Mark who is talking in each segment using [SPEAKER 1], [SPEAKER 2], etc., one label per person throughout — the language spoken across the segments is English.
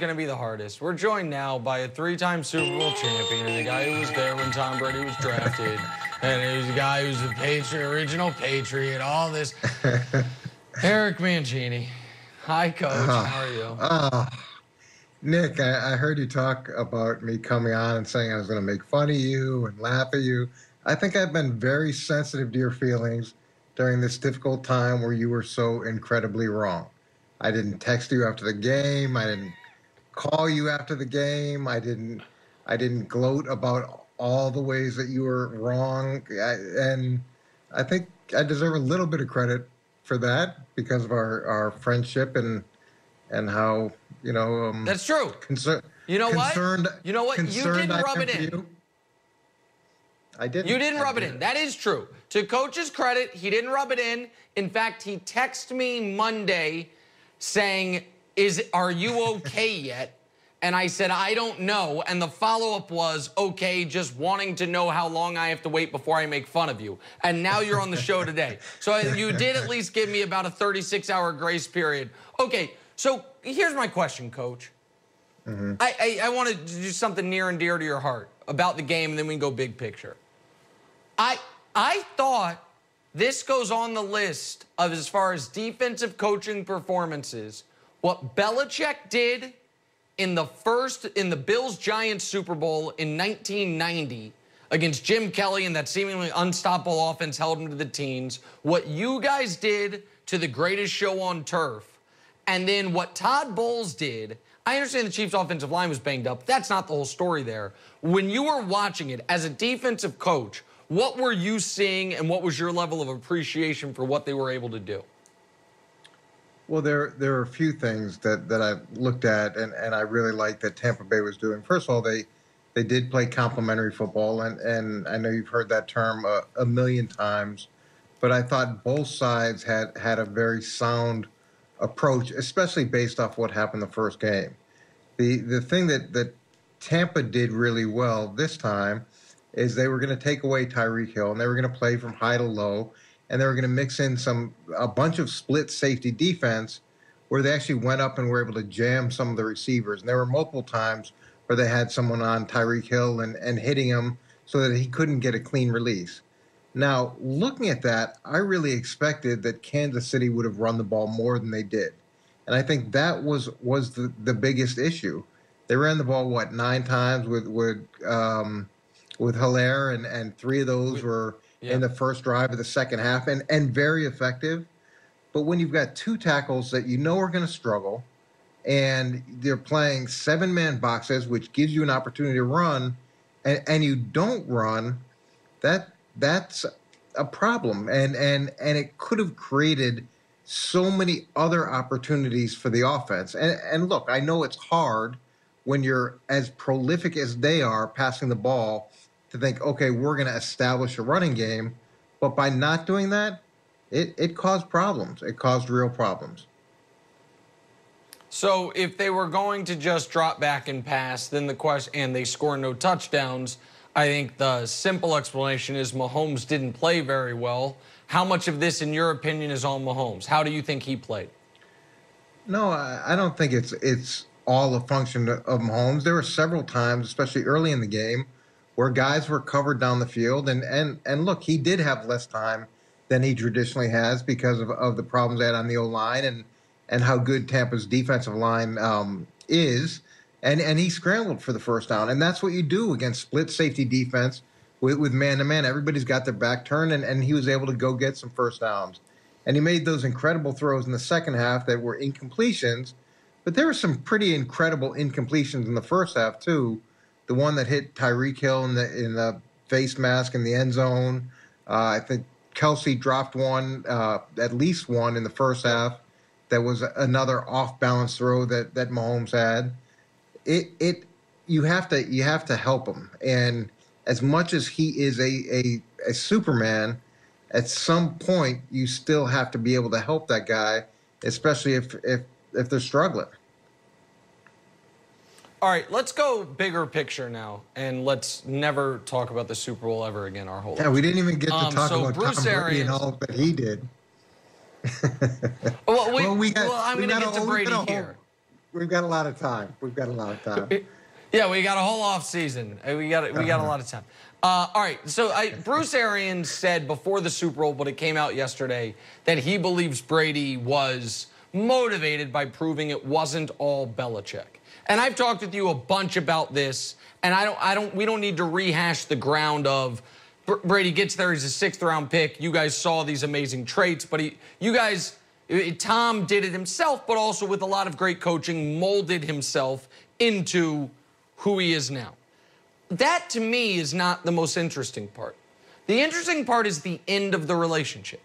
[SPEAKER 1] going to be the hardest. We're joined now by a three-time Super Bowl champion, the guy who was there when Tom Brady was drafted, and he was a guy who's a Patriot, original Patriot, all this. Eric Mangini. Hi, Coach. Uh, How are you?
[SPEAKER 2] Uh, Nick, I, I, heard you talk about me coming on and saying I was going to make fun of you and laugh at you. I think I've been very sensitive to your feelings during this difficult time where you were so incredibly wrong. I didn't text you after the game. I didn't call you after the game. I didn't. I didn't gloat about all the ways that you were wrong. I, and I think I deserve a little bit of credit for that because of our, our friendship and and how you know. Um,
[SPEAKER 1] That's true.
[SPEAKER 2] Concern,
[SPEAKER 1] you know
[SPEAKER 2] concerned,
[SPEAKER 1] what? You know what? You didn't rub it in.
[SPEAKER 2] You. I didn't.
[SPEAKER 1] You didn't rub
[SPEAKER 2] it
[SPEAKER 1] in. That is true. To coach's credit, he didn't rub it in. In fact, he texted me Monday saying, "Is are you okay yet?" And I said, I don't know. And the follow up was, okay, just wanting to know how long I have to wait before I make fun of you. And now you're on the show today. So you did at least give me about a 36 hour grace period. Okay, so here's my question, coach. Mm-hmm. I, I, I want to do something near and dear to your heart about the game, and then we can go big picture. I, I thought this goes on the list of as far as defensive coaching performances, what Belichick did in the first in the Bills Giants Super Bowl in 1990 against Jim Kelly and that seemingly unstoppable offense held him to the teens. What you guys did to the greatest show on turf, and then what Todd Bowles did. I understand the Chiefs' offensive line was banged up. That's not the whole story there. When you were watching it as a defensive coach, what were you seeing and what was your level of appreciation for what they were able to do?
[SPEAKER 2] Well, there there are a few things that, that I looked at and, and I really liked that Tampa Bay was doing. First of all, they they did play complementary football, and, and I know you've heard that term a, a million times, but I thought both sides had had a very sound approach, especially based off what happened the first game. The the thing that that Tampa did really well this time is they were going to take away Tyreek Hill and they were going to play from high to low and they were going to mix in some a bunch of split safety defense where they actually went up and were able to jam some of the receivers. And there were multiple times where they had someone on Tyreek Hill and, and hitting him so that he couldn't get a clean release. Now, looking at that, I really expected that Kansas City would have run the ball more than they did. And I think that was was the, the biggest issue. They ran the ball what nine times with with um, with Helaire, and and three of those were yeah. in the first drive of the second half and, and very effective. But when you've got two tackles that you know are going to struggle and they're playing seven man boxes, which gives you an opportunity to run, and, and you don't run, that that's a problem. And, and, and it could have created so many other opportunities for the offense. And, and look, I know it's hard when you're as prolific as they are passing the ball to think, okay, we're going to establish a running game. But by not doing that, it, it caused problems. It caused real problems.
[SPEAKER 1] So if they were going to just drop back and pass, then the question, and they score no touchdowns, I think the simple explanation is Mahomes didn't play very well. How much of this, in your opinion, is on Mahomes? How do you think he played?
[SPEAKER 2] No, I don't think it's it's all a function of Mahomes. There were several times, especially early in the game, where guys were covered down the field. And and and look, he did have less time than he traditionally has because of, of the problems they had on the O line and and how good Tampa's defensive line um, is. And and he scrambled for the first down, and that's what you do against split safety defense with with man to man. Everybody's got their back turned, and, and he was able to go get some first downs. And he made those incredible throws in the second half that were incompletions, but there were some pretty incredible incompletions in the first half too the one that hit Tyreek Hill in the in the face mask in the end zone. Uh, I think Kelce dropped one, uh, at least one in the first half. That was another off balance throw that that Mahomes had. It it you have to you have to help him, and as much as he is a a, a Superman, at some point you still have to be able to help that guy, especially if if if they're struggling.
[SPEAKER 1] All right, let's go bigger picture now, and let's never talk about the Super Bowl ever again our whole
[SPEAKER 2] Yeah, we didn't even get to um, talk so about Bruce Tom Brady Arians, and all that he did.
[SPEAKER 1] well, we, well, we got, well, I'm going to get to Brady here.
[SPEAKER 2] we've got a lot of time. We've got a lot of time.
[SPEAKER 1] Yeah, we got a whole off season. We got we got a lot of time. Uh, all right, so I, Bruce Arians said before the Super Bowl, but it came out yesterday that he believes Brady was motivated by proving it wasn't all Belichick. And I've talked with you a bunch about this, and I don't I don't we don't need to rehash the ground of Brady gets there. He's a sixth round pick. You guys saw these amazing traits, but he you guys Tom did it himself, but also with a lot of great coaching, molded himself into who he is now. That to me is not the most interesting part. The interesting part is the end of the relationship.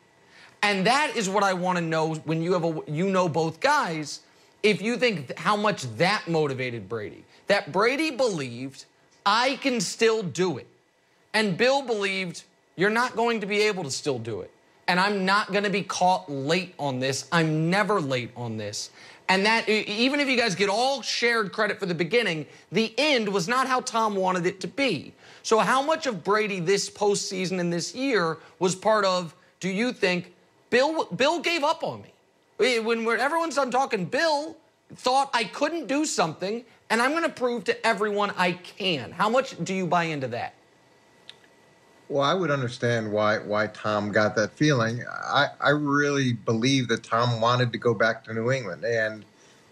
[SPEAKER 1] And that is what I want to know when you have a you know both guys if you think how much that motivated Brady. That Brady believed I can still do it. And Bill believed you're not going to be able to still do it. And I'm not going to be caught late on this. I'm never late on this. And that, even if you guys get all shared credit for the beginning, the end was not how Tom wanted it to be. So, how much of Brady this postseason and this year was part of, do you think, Bill, Bill gave up on me? When everyone's done talking, Bill thought I couldn't do something, and I'm going to prove to everyone I can. How much do you buy into that?
[SPEAKER 2] Well, I would understand why why Tom got that feeling. I, I really believe that Tom wanted to go back to New England and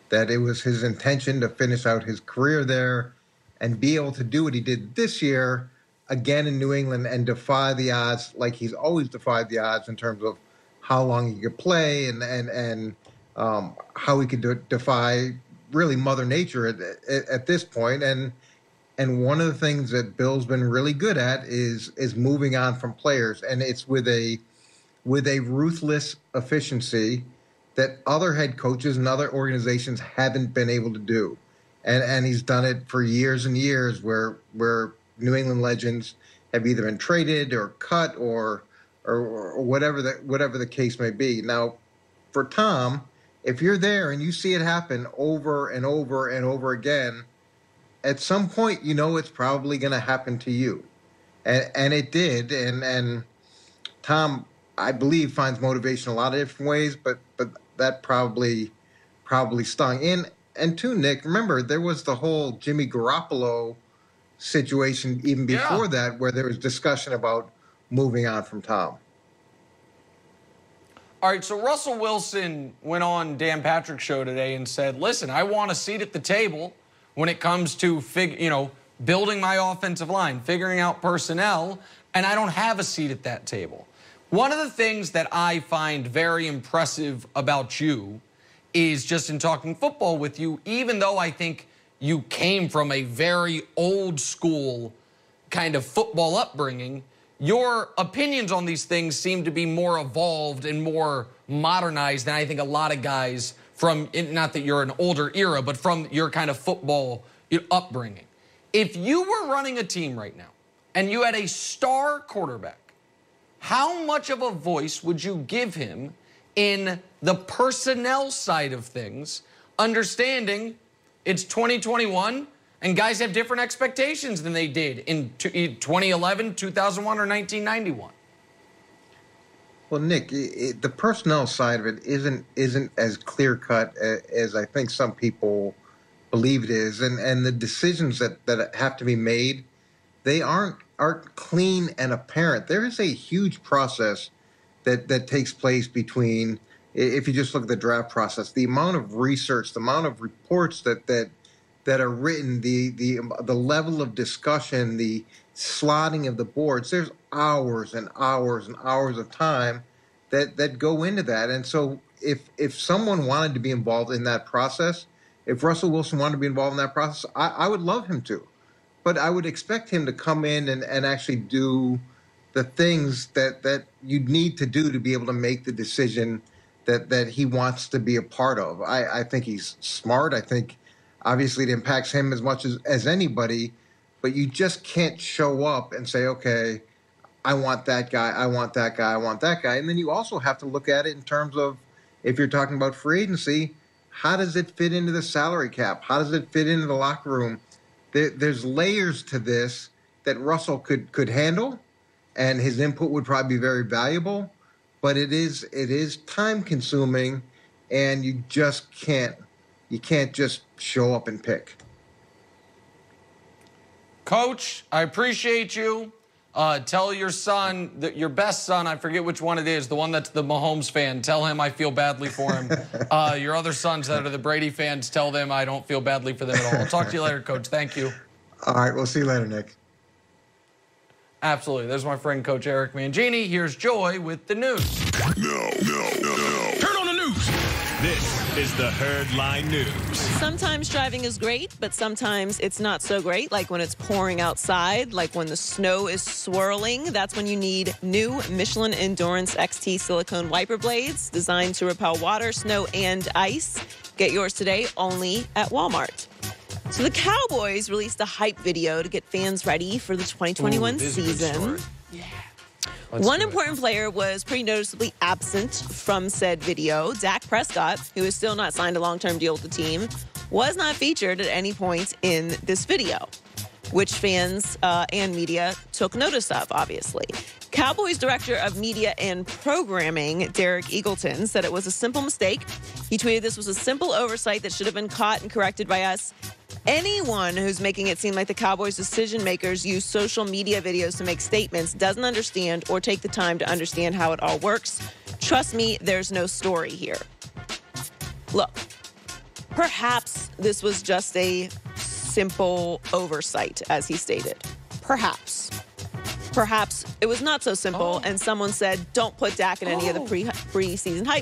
[SPEAKER 2] that it was his intention to finish out his career there and be able to do what he did this year again in New England and defy the odds like he's always defied the odds in terms of how long he could play and and and um, how he could de- defy really Mother Nature at, at, at this point and and one of the things that Bill's been really good at is is moving on from players, and it's with a with a ruthless efficiency that other head coaches and other organizations haven't been able to do. And and he's done it for years and years where where New England legends have either been traded or cut or or, or whatever the whatever the case may be. Now, for Tom, if you're there and you see it happen over and over and over again, at some point, you know it's probably going to happen to you, and and it did. And and Tom, I believe, finds motivation a lot of different ways, but but that probably probably stung. And and too, Nick, remember there was the whole Jimmy Garoppolo situation even before yeah. that, where there was discussion about moving on from Tom.
[SPEAKER 1] All right, so Russell Wilson went on Dan Patrick's show today and said, "Listen, I want a seat at the table." when it comes to fig, you know, building my offensive line, figuring out personnel, and I don't have a seat at that table. One of the things that I find very impressive about you is just in talking football with you, even though I think you came from a very old school kind of football upbringing, your opinions on these things seem to be more evolved and more modernized than I think a lot of guys from not that you're an older era, but from your kind of football upbringing. If you were running a team right now and you had a star quarterback, how much of a voice would you give him in the personnel side of things, understanding it's 2021 and guys have different expectations than they did in 2011, 2001, or 1991?
[SPEAKER 2] Well, Nick, it, the personnel side of it isn't isn't as clear cut as I think some people believe it is, and and the decisions that that have to be made, they aren't aren't clean and apparent. There is a huge process that that takes place between. If you just look at the draft process, the amount of research, the amount of reports that that that are written, the the the level of discussion, the slotting of the boards, there's hours and hours and hours of time that that go into that. And so if if someone wanted to be involved in that process, if Russell Wilson wanted to be involved in that process, I, I would love him to. But I would expect him to come in and, and actually do the things that, that you need to do to be able to make the decision that, that he wants to be a part of. I, I think he's smart. I think obviously it impacts him as much as, as anybody, but you just can't show up and say, okay, I want that guy, I want that guy, I want that guy. And then you also have to look at it in terms of if you're talking about free agency, how does it fit into the salary cap? How does it fit into the locker room? There, there's layers to this that Russell could could handle, and his input would probably be very valuable. But it is it is time consuming, and you just can't you can't just show up and pick.
[SPEAKER 1] Coach, I appreciate you. Uh, tell your son, that your best son, I forget which one it is, the one that's the Mahomes fan. Tell him I feel badly for him. uh, your other sons that are the Brady fans, tell them I don't feel badly for them at all. I'll talk to you later, Coach. Thank you.
[SPEAKER 2] All right, we'll see you later, Nick.
[SPEAKER 1] Absolutely. There's my friend, Coach Eric Mangini. Here's Joy with the news.
[SPEAKER 3] No, no, no, no. Turn on the news. This is the Herdline News.
[SPEAKER 4] Sometimes driving is great, but sometimes it's not so great, like when it's pouring outside, like when the snow is swirling. That's when you need new Michelin Endurance XT silicone wiper blades designed to repel water, snow, and ice. Get yours today only at Walmart. So the Cowboys released a hype video to get fans ready for the 2021
[SPEAKER 1] Ooh, this is a good
[SPEAKER 4] season.
[SPEAKER 1] story. Let's
[SPEAKER 4] One important player was pretty noticeably absent from said video. Dak Prescott, who is still not signed a long term deal with the team, was not featured at any point in this video, which fans uh, and media took notice of, obviously. Cowboys director of media and programming, Derek Eagleton, said it was a simple mistake. He tweeted this was a simple oversight that should have been caught and corrected by us. Anyone who's making it seem like the Cowboys' decision makers use social media videos to make statements doesn't understand or take the time to understand how it all works. Trust me, there's no story here. Look, perhaps this was just a simple oversight, as he stated. Perhaps. Perhaps it was not so simple, oh. and someone said, don't put Dak in any of the pre- oh. preseason hype